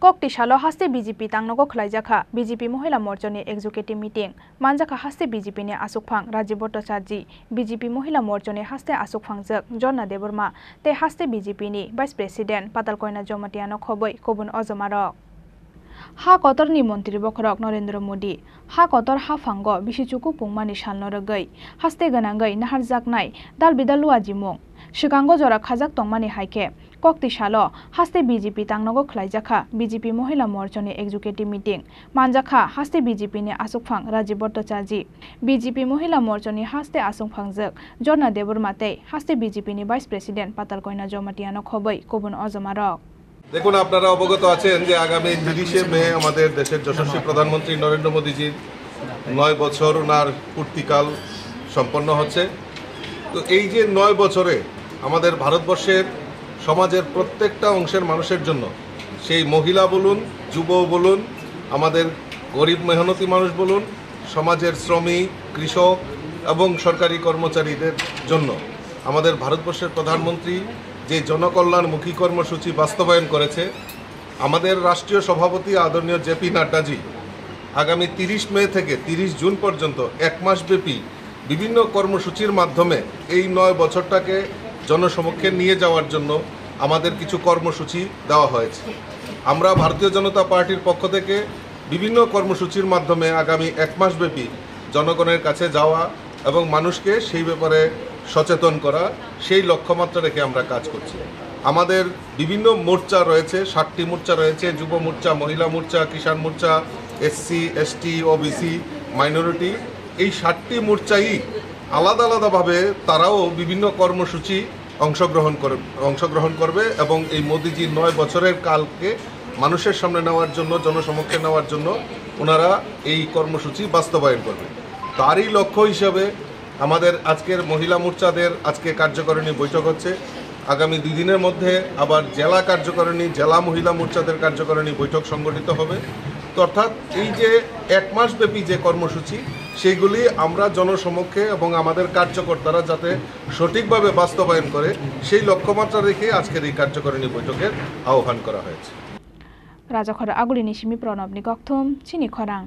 kokti shalo haste BJP tangnogo khlaijaka BJP মহিলা মোর্চানি executive meeting মানজাকা হাস্তে বিজেপি নি আসুকফাং রাজীব ভট্টাচার্য বিজেপি মহিলা মোর্চানি হাস্তে আসুকফাংজক জন্না দেবর্মা তে হাস্তে বিজেপি নি ভাইস প্রেসিডেন্ট পাতালকয়না জমাতিয়ানো খবই কবুন অজমারক। হা কতরনি মন্ত্রী বখরক নরেন্দ্র মোদী। হা কতর হা ফাঙ্গ, বিশিচুকু পুংমানি সালনরগৈ হাস্তে গনাঙ্গৈ নাহারজাকনাই দাল বিদালুয়া জিমুং। সিগাঙ্গ জরা খাজাক তংমানি হাইকে। Kokti shalo haste BJP tangnogo khlaijaka BJP মহিলা মোর্চানি এক্সিকিউটিভ মিটিং। মানজাখা হাস্তে বিজেপি নি আসুকফাং রাজীব ভট্টাচার্য বিজেপি মহিলা মোর্চানি হাস্তে আসুকফাংজক জর্না দেবরমাতে হাস্তে বিজেপি নি ভাইস প্রেসিডেন্ট পাতাল কয়না জমাতিয়ানো খবই, কবুন অজমারক দেখুন, আপনারা অবগত আছেন যে আগামী তিরিশে মে আমাদের দেশের যশস্বী প্রধানমন্ত্রী নরেন্দ্র মোদীজির নয় বছর ওনার পূর্তিকাল সম্পন্ন হচ্ছে। তো এই যে নয় বছরে আমাদের ভারতবর্ষের সমাজের প্রত্যেকটা অংশের মানুষের জন্য। সেই মহিলা বলুন যুব বলুন, আমাদের গরিব মেহনতি মানুষ বলুন, সমাজের শ্রমিক, কৃষক এবং সরকারি কর্মচারীদের জন্য। আমাদের ভারতবর্ষের প্রধানমন্ত্রী যে জনকল্যাণমুখী কর্মসূচি বাস্তবায়ন করেছে, আমাদের রাষ্ট্রীয় সভাপতি আদরণীয় জেপি নাড্ডাজি আগামী তিরিশ মে থেকে তিরিশ জুন পর্যন্ত এক মাসব্যাপী বিভিন্ন কর্মসূচির মাধ্যমে এই নয় বছরটাকে জনসমক্ষে নিয়ে যাওয়ার জন্য আমাদের কিছু কর্মসূচি দেওয়া হয়েছে। আমরা ভারতীয় জনতা পার্টির পক্ষ থেকে বিভিন্ন কর্মসূচির মাধ্যমে আগামী এক মাসব্যাপী জনগণের কাছে যাওয়া এবং মানুষকে সেই ব্যাপারে সচেতন করা, সেই লক্ষ্যমাত্রা রেখে আমরা কাজ করছি। আমাদের বিভিন্ন মোর্চা রয়েছে ষাটটি মোর্চা রয়েছে, Yuva Morcha, Mahila Morcha, Kisan Morcha, SC, ST, OBC, minority. এই ষাটটি মোর্চাই আলাদা আলাদাভাবে তারাও বিভিন্ন কর্মসূচি অংশগ্রহণ করবে অংশগ্রহণ করবে এবং এই মোদিজির নয় বছরের কালকে মানুষের সামনে নেওয়ার জন্য, জনসমক্ষে নেওয়ার জন্য ওনারা এই কর্মসূচি বাস্তবায়ন করবে। তারই লক্ষ্য হিসাবে আমাদের আজকের মহিলা মোর্চাদের আজকে কার্যকারিণী বৈঠক হচ্ছে। আগামী দুই দিনের মধ্যে আবার জেলা কার্যকারিণী, জেলা মহিলা মোর্চাদের কার্যকারিণী বৈঠক সংগঠিত হবে। অর্থাৎ এই যে এক মাসব্যাপী যে কর্মসূচি সেইগুলি আমরা জনসমক্ষে এবং আমাদের কার্যকর্তারা যাতে সঠিকভাবে বাস্তবায়ন করে, সেই লক্ষ্যমাত্রা রেখে আজকের এই কার্যকরিণী বৈঠকের আহ্বান করা হয়েছে। রাজাখরা আগুলি নিশিমি প্রণব নিগম চিনি খরাং